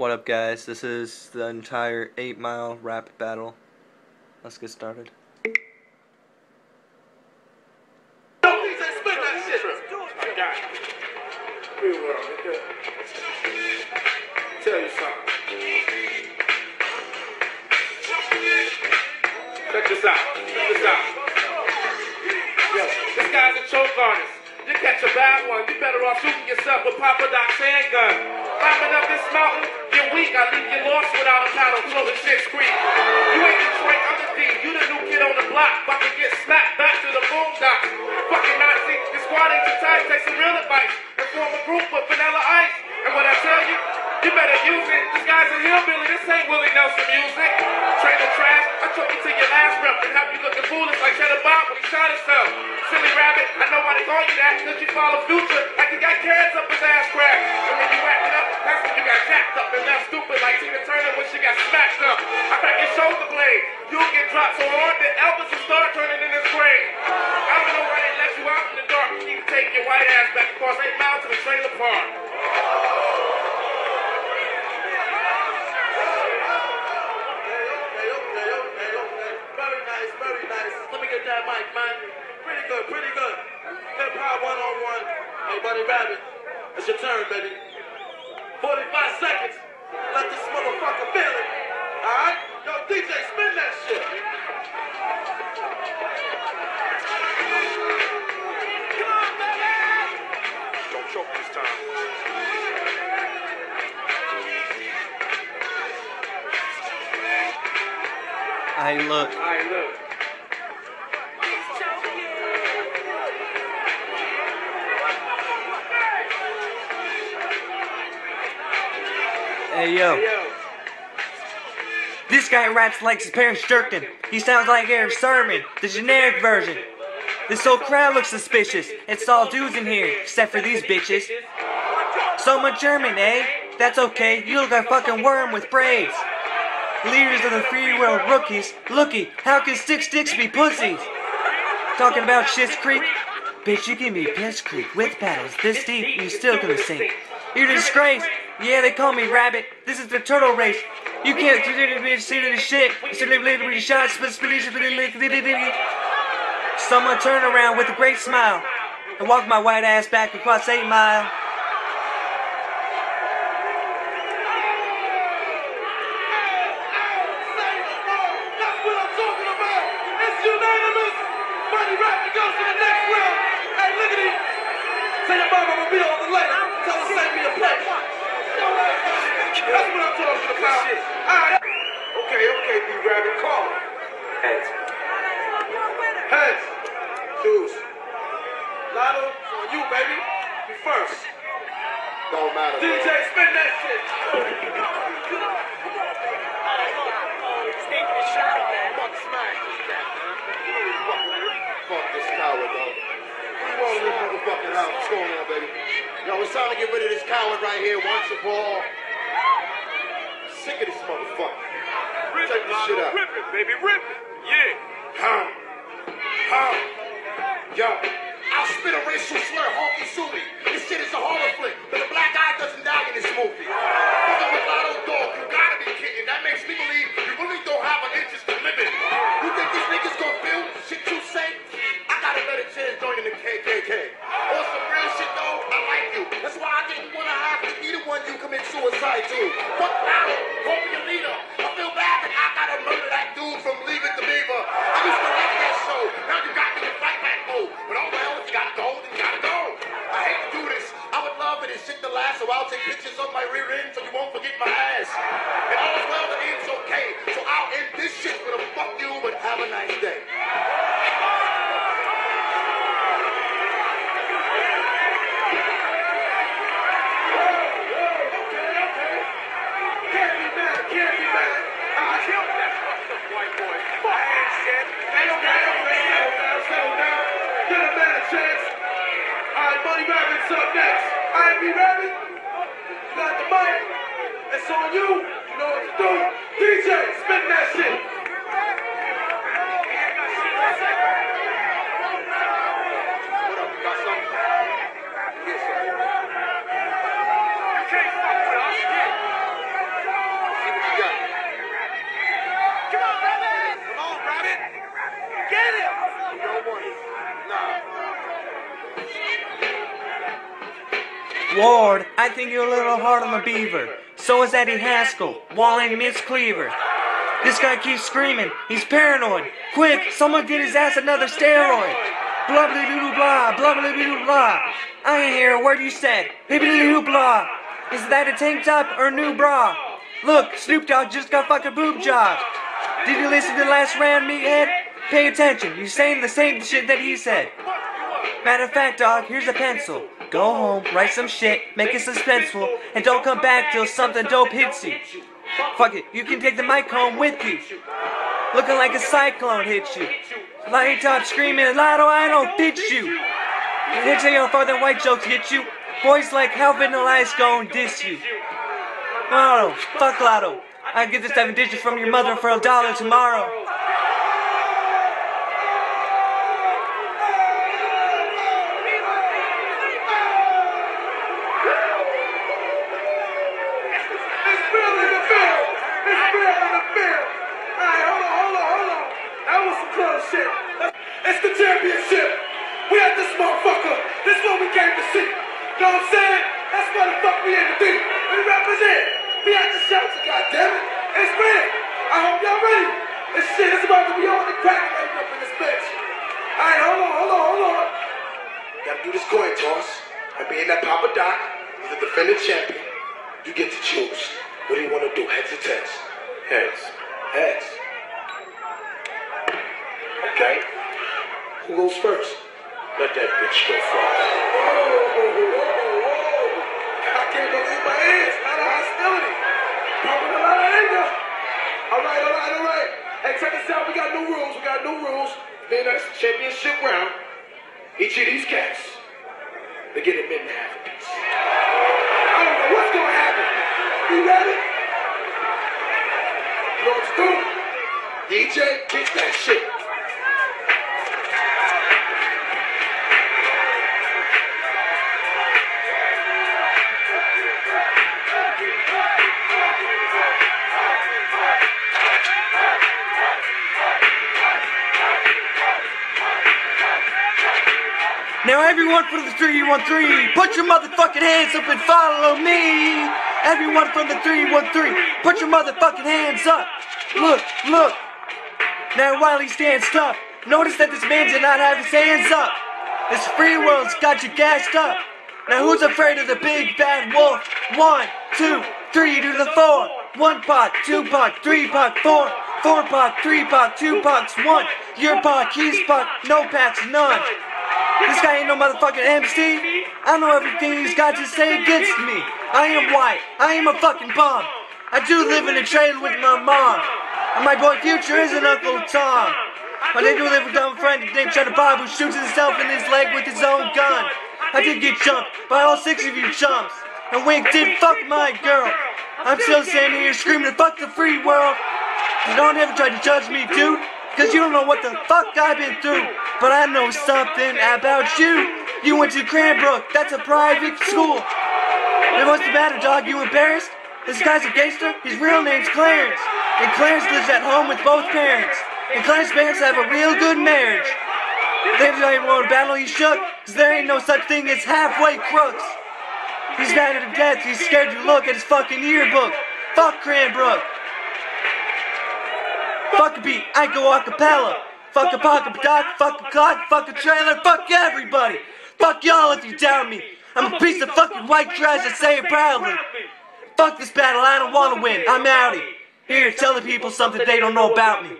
What up, guys? This is the entire 8 mile rap battle. Let's get started. Tell you something. Check this out. This guy's a choke artist. You catch a bad one, you better off shooting yourself with Papa Doc's handgun. Climbing up this mountain, you're weak. I leave you lost without a paddle, floating Shit's Creek. You ain't Detroit, I'm the D. You the new kid on the block, about to get smacked back to the boondocks. Fucking Nazi, your squad ain't too tight. Take some real advice and form a group with Vanilla Ice. And when I tell you, you better use it. This guy's a hillbilly. This ain't Willie Nelson music. Trailer trash. I took you to your last rep and have you looking foolish like Cheddar Bob when he shot himself. Silly rabbit. I know why they call you that because you follow future like you got carrots up his ass crack. And when you acting up, that's when you got jacked up and left stupid like Tina Turner when she got smacked up. I crack your shoulder blade. You'll get dropped so hard that Elvis will start turning in his grave. I don't know why they let you out in the dark. You need to take your white ass back across 8 miles to the trailer park. Hey, Buddy Rabbit, it's your turn, baby. 45 seconds. Let this motherfucker feel it. Alright? Yo, DJ, spin that shit. Don't choke this time. I look. All right, look. Hey, yo. This guy raps like his parents jerked him. He sounds like Erick Sermon, the generic version. This whole crowd looks suspicious. It's all dudes in here, except for these bitches. So much German, eh? That's okay. You look like a fucking worm with braids. Leaders of the free world rookies. Looky, how can six dicks be pussies? Talking about Shit's Creek? Bitch, you give me Piss Creek with paddles this deep, you still gonna sink. You're a disgrace. Yeah, they call me Rabbit. This is the turtle race. You can't consider me the shit. Someone turn around with a great smile and walk my white ass back across eight mile. I'm to the next round. Hey, look at him. Say your mama will be on the later. Tell her send me a plate. That's what I'm talking about. Right. Okay, okay, B Rabbit, call. Heads. Heads. Deuce. Lotto, on you, baby. You first. Don't matter. DJ, spin that shit. Fuck this coward, dog. We want this motherfucking house. What's going on, baby? Yo, it's time to get rid of this coward right here once and for all. Sick of this motherfucker. Check this shit out. Rip it, baby, rip it. Yeah. Huh? Huh? Yo, I'll spit a racial slur, honky sue me. This shit is a horror flick, but the black guy doesn't die in this movie. Fucking with Lotto Dog, you gotta be kidding. That makes me believe suicide to. Fuck Lotto, Up next. All right, B Rabbit. You got the mic. It's on you. You know what to do. DJ, spin that shit. Ward, I think you're a little hard on the beaver. So is Eddie Haskell, Wall and Miss Cleaver. This guy keeps screaming. He's paranoid. Quick, someone get his ass another steroid. Blah blah blah blah blah blah blah blah. I ain't hear a word you said. Blah blah blah. Is that a tank top or a new bra? Look, Snoop Dogg just got fucking boob job. Did you listen to the last round, meathead? Pay attention. You're saying the same shit that he said. Matter of fact, dog, here's a pencil. Go home, write some shit, make it suspenseful, and don't come back till something dope hits you. Fuck it, you can take the mic home with you. Looking like a cyclone hits you. Light top screaming, Lotto, I don't fit you. It hits you farther than white jokes hit you. Boys like how Vanilla Ice gon' diss you. Lotto, fuck Lotto. I get this seven digits from your mother for a dollar tomorrow. It's real in the field. It's real in the field. All right, hold on, hold on, hold on. That was some close shit. It's the championship. We at this motherfucker. This is what we came to see. Know what I'm saying? That's what the fuck we in to do. We represent. We at the shelter, goddammit. It's real. I hope y'all ready. This shit is about to be on the crackling up in this bitch. All right, hold on, hold on, hold on. Gotta do this coin toss. And being that Papa Doc is the defending champion, you get to choose. What do you want to do? Heads or tails? Heads. Heads. Okay. Who goes first? Let that bitch go first. I can't believe my ears. A lot of hostility. Pumping a lot of anger. All right, all right, all right. Hey, check this out. We got new rules. We got new rules. Being that's the championship round. Each of these cats, they get a minute and a half apiece. I don't know what's gonna happen. You ready? You know what to? DJ, kick that shit. Now everyone from the 313, put your motherfucking hands up and follow me. Everyone from the 313, put your motherfucking hands up. Look, look. Now while he stands tough, notice that this man did not have his hands up. This free world's got you gassed up. Now who's afraid of the big bad wolf? One, two, three to the four. One pot, two pot, three pot, four. Four pot, three pot, two pots, one. Your pot, his pot, no packs, none. This guy ain't no motherfucking MC. I know everything he's got to say against me. I am white. I am a fucking bum. I do live in a trailer with my mom. And my boy Future is an Uncle Tom. But they do live with a dumb friend named Cheddar Bob who shoots himself in his leg with his own gun. I did get jumped by all six of you chumps. And Wink did fuck my girl. I'm still standing here screaming, fuck the free world. You don't ever try to judge me, dude. Cause you don't know what the fuck I've been through. But I know something about you. You went to Cranbrook, that's a private school. And what's the matter, dog? You embarrassed? This guy's a gangster? His real name's Clarence. And Clarence lives at home with both parents. And Clarence's parents have a real good marriage. They don't want to battle, he's shook. Cause there ain't no such thing as halfway crooks. He's mad at death, he's scared to look at his fucking yearbook. Fuck Cranbrook. Fuck a beat, I go a cappella. Fuck a Papa Doc, fuck a clock, fuck a trailer, fuck everybody. Fuck y'all if you doubt me. I'm a piece of fucking white trash and say it proudly. Fuck this battle, I don't wanna win, I'm outie. Here, tell the people something they don't know about me.